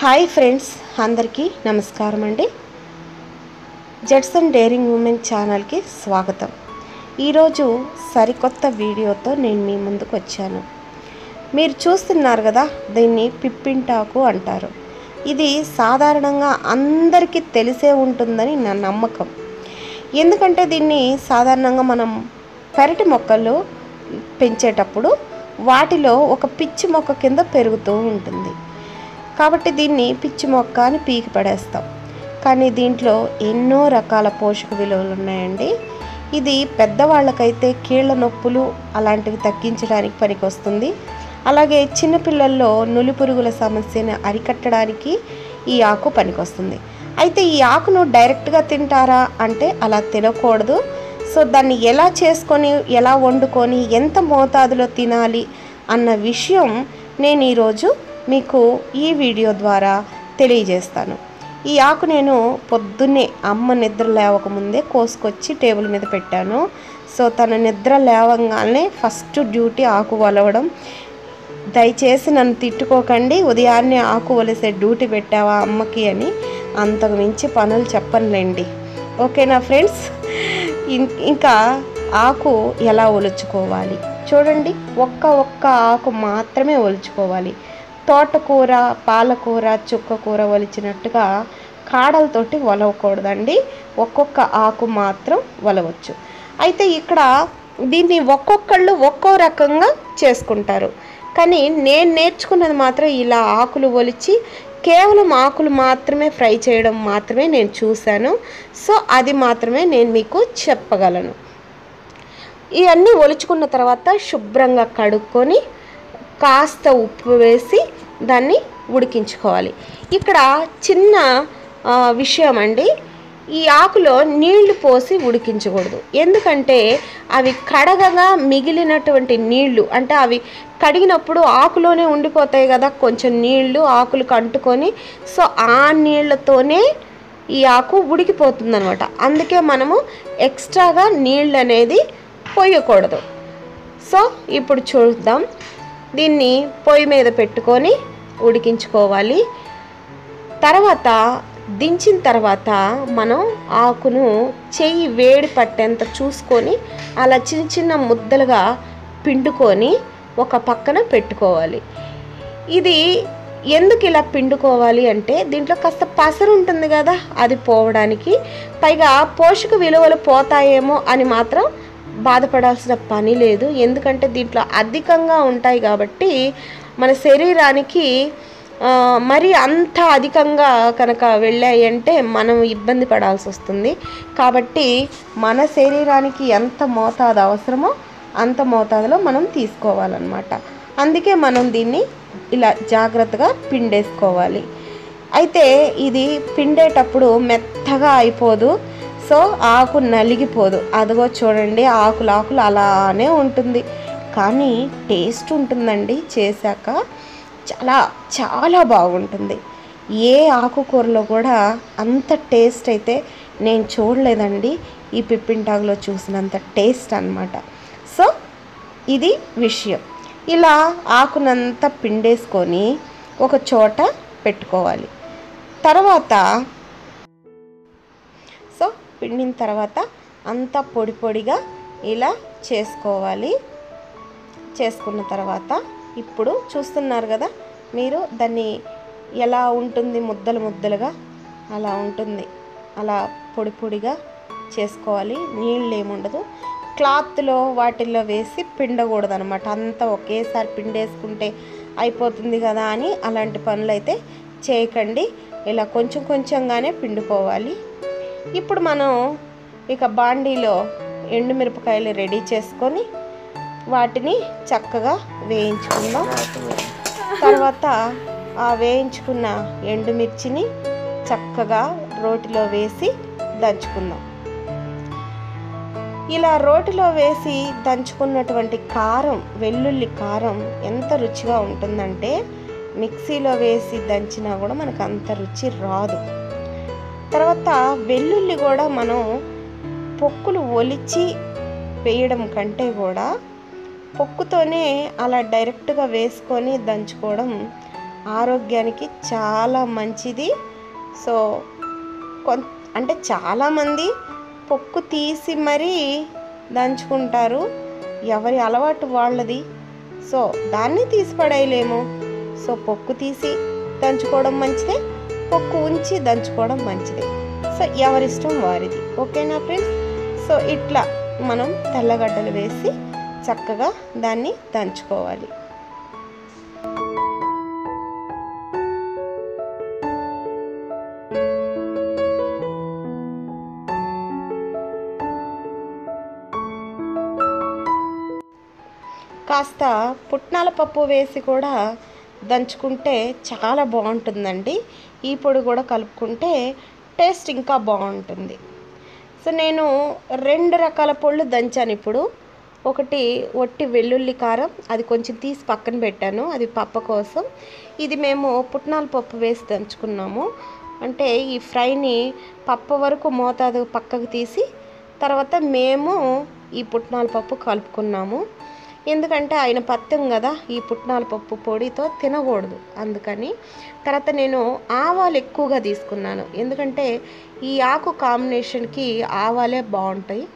Hi friends అందరికీ నమస్కారం అండి. జెట్సన్ డేరింగ్ ఉమెన్ ఛానల్కి స్వాగతం. ఈరోజు సరికొత్త వీడియోతో నేను మీ ముందుకు వచ్చాను. మీరు చూస్తున్నారు కదా దీన్ని పిప్పింటాకు అంటారు. ఇది సాధారణంగా అందరికీ తెలిసే ఉంటుందని నా నమ్మకం. ఎందుకంటే దీన్ని సాధారణంగా మనం పెరటి మొక్కలు పెంచేటప్పుడు వాటిలో ఒక పిచ్చి మొక్క కింద పెరుగుతూ ఉంటుంది. కాబట్టి దీన్ని పిచ్చి మొక్క అని పీకి పడేస్తాం. కానీ దీంట్లో ఎన్నో రకాల పోషక విలువలు ఉన్నాయండి. ఇది పెద్దవాళ్ళకైతే కీళ్ళ నొప్పులు అలాంటివి తగ్గించడానికి పనికొస్తుంది. అలాగే చిన్నపిల్లల్లో నులి పురుగుల సమస్యను అరికట్టడానికి ఈ ఆకు పనికొస్తుంది. అయితే ఈ ఆకును డైరెక్ట్గా తింటారా అంటే అలా తినకూడదు. సో దాన్ని ఎలా చేసుకొని ఎలా వండుకొని ఎంత మోతాదులో తినాలి అన్న విషయం నేను ఈరోజు మీకు ఈ వీడియో ద్వారా తెలియజేస్తాను. ఈ ఆకు నేను పొద్దున్నే అమ్మ నిద్ర లేవకముందే కోసుకొచ్చి టేబుల్ మీద పెట్టాను. సో తన నిద్ర లేవగానే ఫస్ట్ డ్యూటీ ఆకు వలవడం. దయచేసి నన్ను తిట్టుకోకండి ఉదయాన్నే ఆకు వలిసే డ్యూటీ పెట్టావా అమ్మకి అని అంతకు మించి పనులు చెప్పనులేండి. ఓకేనా ఫ్రెండ్స్? ఇంకా ఆకు ఎలా ఒలుచుకోవాలి? చూడండి ఒక్క ఒక్క ఆకు మాత్రమే ఒలుచుకోవాలి. తోటకూర పాలకూర చుక్కకూర ఒలిచినట్టుగా కాడలతోటి ఒలవకూడదండి. ఒక్కొక్క ఆకు మాత్రం ఒలవచ్చు. అయితే ఇక్కడ దీన్ని ఒక్కొక్కళ్ళు ఒక్కో రకంగా చేసుకుంటారు. కానీ నేను నేర్చుకున్నది మాత్రం ఇలా ఆకులు ఒలిచి కేవలం ఆకులు మాత్రమే ఫ్రై చేయడం మాత్రమే నేను చూశాను. సో అది మాత్రమే నేను మీకు చెప్పగలను. ఇవన్నీ ఒలుచుకున్న తర్వాత శుభ్రంగా కడుక్కొని కాస్త ఉప్పు వేసి దాన్ని ఉడికించుకోవాలి. ఇక్కడ చిన్న విషయం అండి. ఈ ఆకులో నీళ్ళు పోసి ఉడికించకూడదు. ఎందుకంటే అవి కడగగా మిగిలినటువంటి నీళ్ళు అంటే అవి కడిగినప్పుడు ఆకులోనే ఉండిపోతాయి కదా కొంచెం నీళ్ళు ఆకులు కంటుకొని సో ఆ నీళ్ళతోనే ఈ ఆకు ఉడికిపోతుందనమాట. అందుకే మనము ఎక్స్ట్రాగా నీళ్ళు అనేది పోయకూడదు. సో ఇప్పుడు చూద్దాం. దీన్ని పొయ్యి మీద పెట్టుకొని ఉడికించుకోవాలి. తర్వాత దించిన తర్వాత మనం ఆకును చెయ్యి వేడి పట్టేంత చూసుకొని అలా చిన్న చిన్న ముద్దలుగా పిండుకొని ఒక పక్కన పెట్టుకోవాలి. ఇది ఎందుకు ఇలా పిండుకోవాలి అంటే దీంట్లో కాస్త పసరు ఉంటుంది కదా అది పోవడానికి. పైగా పోషక విలువలు పోతాయేమో అని మాత్రం బాధపడాల్సిన పని లేదు. ఎందుకంటే దీంట్లో అధికంగా ఉంటాయి కాబట్టి మన శరీరానికి మరి అంత అధికంగా కనుక వెళ్ళాయి అంటే మనం ఇబ్బంది పడాల్సి వస్తుంది. కాబట్టి మన శరీరానికి ఎంత మోతాదు అవసరమో అంత మోతాదులో మనం తీసుకోవాలన్నమాట. అందుకే మనం దీన్ని ఇలా జాగ్రత్తగా పిండేసుకోవాలి. అయితే ఇది పిండేటప్పుడు మెత్తగా అయిపోదు. సో ఆకు నలిగిపోదు. అదిగో చూడండి ఆకులు ఆకులు అలానే ఉంటుంది. కానీ టేస్ట్ ఉంటుందండి చేశాక. చాలా చాలా బాగుంటుంది. ఏ ఆకుకూరలో కూడా అంత టేస్ట్ అయితే నేను చూడలేదండి. ఈ పిప్పింటాకులో చూసినంత టేస్ట్ అన్నమాట. సో ఇది విషయం. ఇలా ఆకునంతా పిండేసుకొని ఒక చోట పెట్టుకోవాలి. తర్వాత పిండిన తర్వాత అంతా పొడి పొడిగా ఇలా చేసుకోవాలి. చేసుకున్న తర్వాత ఇప్పుడు చూస్తున్నారు కదా మీరు దాన్ని ఎలా ఉంటుంది ముద్దలు ముద్దలుగా? అలా ఉంటుంది. అలా పొడి పొడిగా చేసుకోవాలి. నీళ్ళు ఏముండదు క్లాత్లో వాటిల్లో వేసి పిండకూడదు అనమాట అంతా ఒకేసారి పిండేసుకుంటే అయిపోతుంది కదా అని అలాంటి పనులు అయితే చేయకండి. ఇలా కొంచెం కొంచెంగానే పిండుకోవాలి. ఇప్పుడు మనం ఇక బాండీలో ఎండుమిరపకాయలు రెడీ చేసుకొని వాటిని చక్కగా వేయించుకుందాం. తర్వాత ఆ వేయించుకున్న ఎండుమిర్చిని చక్కగా రోటిలో వేసి దంచుకుందాం. ఇలా రోటిలో వేసి దంచుకున్నటువంటి కారం వెల్లుల్లి కారం ఎంత రుచిగా ఉంటుందంటే మిక్సీలో వేసి దంచినా కూడా మనకు అంత రుచి రాదు. తర్వాత వెల్లుల్లి కూడా మనం పొక్కులు ఒలిచి వేయడం కంటే కూడా పొక్కుతోనే అలా డైరెక్ట్గా వేసుకొని దంచుకోవడం ఆరోగ్యానికి చాలా మంచిది. సో కొం అంటే చాలామంది పొక్కు తీసి మరీ దంచుకుంటారు. ఎవరి అలవాటు వాళ్ళది. సో దాన్ని తీసి పడేయలేము. సో పొక్కు తీసి దంచుకోవడం మంచిదే. పొక్కు ఉంచి దంచుకోవడం మంచిది. సో ఎవరిష్టం వారిది. ఓకేనా ఫ్రెండ్స్? సో ఇట్లా మనం తెల్లగడ్డలు వేసి చక్కగా దాన్ని దంచుకోవాలి. కాస్త పుట్నాల పప్పు వేసి కూడా దంచుకుంటే చాలా బాగుంటుందండి. ఈ పొడి కూడా కలుపుకుంటే టేస్ట్ ఇంకా బాగుంటుంది. సో నేను రెండు రకాల పొళ్ళు దంచాను ఇప్పుడు. ఒకటి ఒట్టి వెల్లుల్లి కారం అది కొంచెం తీసి పక్కన పెట్టాను అది పప్ప కోసం. ఇది మేము పుట్నాల పప్పు వేసి దంచుకున్నాము. అంటే ఈ ఫ్రైని పప్ప వరకు మోతాదు పక్కకు తీసి తర్వాత మేము ఈ పుట్నాల పప్పు కలుపుకున్నాము. ఎందుకంటే ఆయన పత్యం కదా ఈ పుట్నాల పప్పు పొడితో తినకూడదు. అందుకని తర్వాత నేను ఆవాలు ఎక్కువగా తీసుకున్నాను. ఎందుకంటే ఈ ఆకు కాంబినేషన్కి ఆవాలే బాగుంటాయి.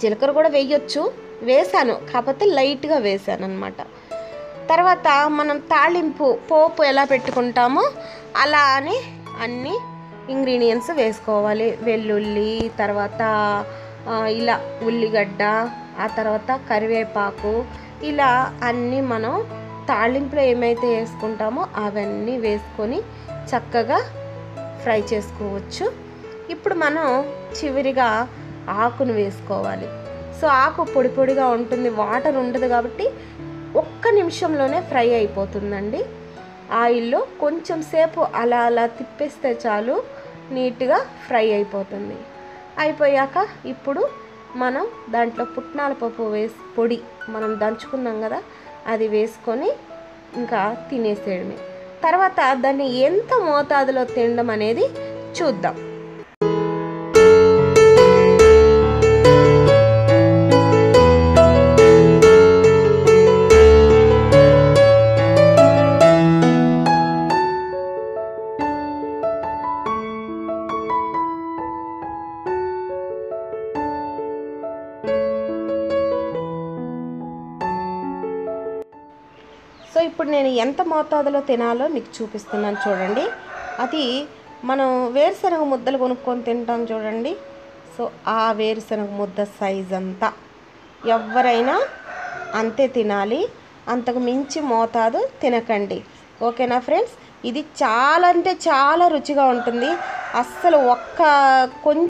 జీలకర్ర కూడా వేయొచ్చు వేసాను. కాకపోతే లైట్గా వేసాను అనమాట తర్వాత మనం తాళింపు పోపు ఎలా పెట్టుకుంటామో అలా అని అన్ని ఇంగ్రీడియంట్స్ వేసుకోవాలి. వెల్లుల్లి తర్వాత ఇలా ఉల్లిగడ్డ ఆ తర్వాత కరివేపాకు ఇలా అన్నీ మనం తాళింపులో ఏమైతే వేసుకుంటామో అవన్నీ వేసుకొని చక్కగా ఫ్రై చేసుకోవచ్చు. ఇప్పుడు మనం చివరిగా ఆకును వేసుకోవాలి. సో ఆకు పొడి పొడిగా ఉంటుంది వాటర్ ఉండదు కాబట్టి ఒక్క నిమిషంలోనే ఫ్రై అయిపోతుందండి. ఆయిల్లో కొంచెం సేపు అలా అలా తిప్పేస్తే చాలు నీట్గా ఫ్రై అయిపోతుంది. అయిపోయాక ఇప్పుడు మనం దాంట్లో పుట్నాల పప్పు వేసి పొడి మనం దంచుకున్నాం కదా అది వేసుకొని ఇంకా తినేసేయడమే. తర్వాత దాన్ని ఎంత మోతాదులో తినడం అనేది చూద్దాం. ఇప్పుడు నేను ఎంత మోతాదులో తినాలో మీకు చూపిస్తున్నాను చూడండి. అది మనం వేరుశనగ ముద్దలు కొనుక్కొని తింటాం చూడండి. సో ఆ వేరుశనగ ముద్ద సైజ్ అంతా ఎవరైనా అంతే తినాలి. అంతకు మించి మోతాదు తినకండి. ఓకేనా ఫ్రెండ్స్? ఇది చాలా అంటే చాలా రుచిగా ఉంటుంది. అస్సలు ఒక్క కొంచెం